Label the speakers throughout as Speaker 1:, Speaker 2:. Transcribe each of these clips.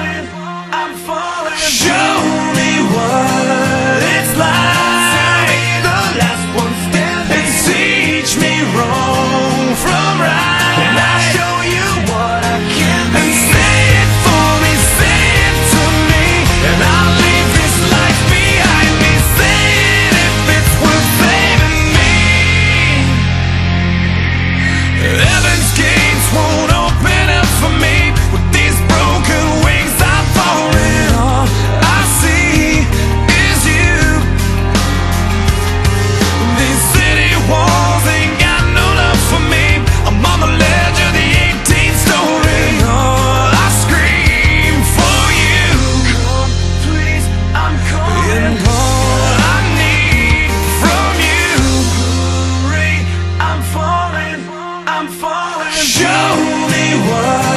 Speaker 1: falling, I'm falling. Show me what it's like. Show me what.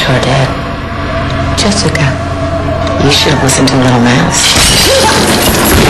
Speaker 2: Dad. Jessica, you should have listened to Little Mouse.